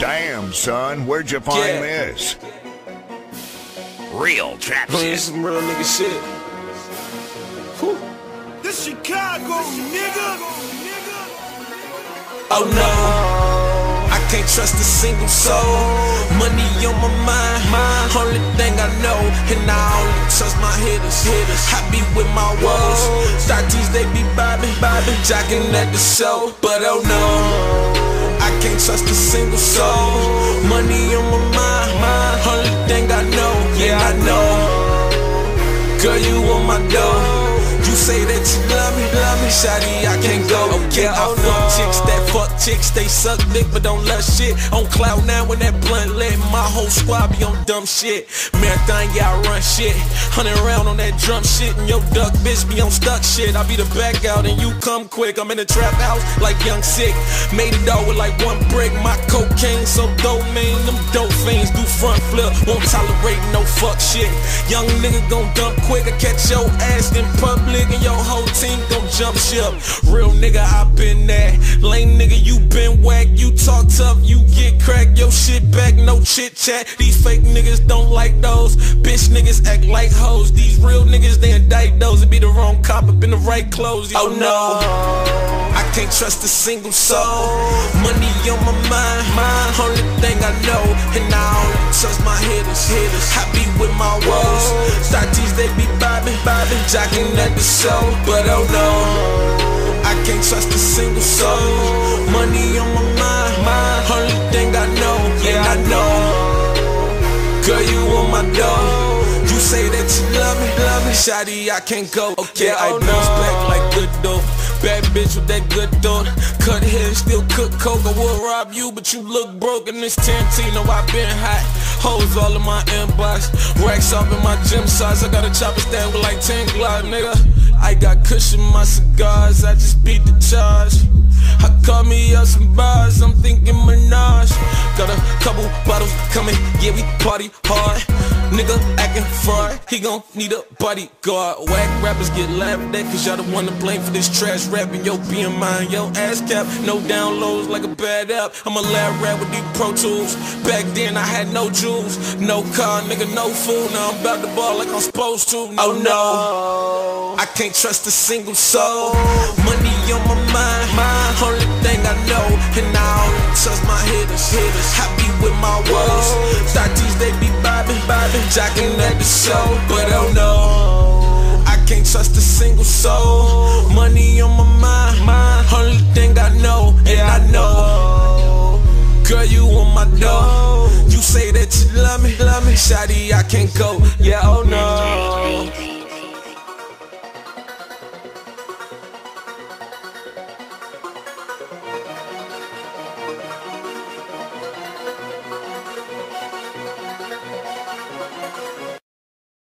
Damn, son, where'd you find Yeah. this? Real trap Playing shit. some real nigga shit. Whew. This Chicago, nigga. Oh no, I can't trust a single soul. Money on my mind, my only thing I know, and I only trust my hitters. hitters. I be with my woes. Thirties they be bobbing, bobbing, jocking at the show, but oh no. I can't trust a single soul. Money on my mind, only thing I know, yeah I know. Girl, you on my door. You say that you love me, love me, shawty, I can't go. Okay, I oh fuck chicks that fuck chicks, they suck dick but don't love shit. On cloud nine when that blunt lit, my whole squad be on dumb shit. Marathon, yeah, I run shit. Hundred round on that drum shit, and your duck bitch be on stuck shit. I be the back out and you come quick. I'm in the trap house like young sick. Made it all with like one brick. My cocaine so dope, man. Them dope fiends do front flip, won't tolerate no fuck shit. Young nigga gon' dump quick, I catch your ass in public and your whole team gon' jump ship. Real nigga, I been there. Lame nigga, you been whack. You talk tough, you get cracked. Your shit back, no chit chat. These fake niggas don't like those. Bitch niggas act like hoes. These real niggas, they indict those. It be the wrong cop up in the right clothes. Oh no. I can't trust a single soul. Money on my mind, mind. Only thing I know, and I only trust my hitters. hitters. I be with my woes. Thirties they be bobbing, bobbing, jocking at the show, but oh no. Can't trust a single soul. Money on my mind, mind. Only thing I know, yeah I know. Girl, you on my door. You say that you love me, love me. Shawty, I can't go. Okay, I oh bounce back like good dope. Bad bitch with that good thought. Cut hair, still cook coke. I would rob you, but you look broke. And this Tarantino, I been hot. Hoes all in my inbox. Racks off in my gym size. I got a chopper stand with like 10 Glock, nigga. I got cushion my cigars. I just beat the charge. I call me up some bars, I'm thinking Minaj. Got a couple bottles coming, yeah, we party hard. Nigga acting fraud, he gon' need a bodyguard. Whack rappers get laughed at, cause y'all the one to blame for this trash rapping. Yo, BMI and yo ass cap, no downloads like a bad app. I'm a lab rat with these pro tools. Back then I had no jewels, no car, nigga, no food. Now I'm about to ball like I'm supposed to. Oh no, I can't trust a single soul. Money on my mind, mind. Only thing I know, and I only trust my hitters. hitters. Be with my woes. Thirties they be bobbing, bobbing, jocking at the show, but oh no. I can't trust a single soul. Money on my mind, mind. Only thing I know, and I know. Girl, you on my door. You say that you love me, love me. Shawty, I can't go. Yeah, oh no.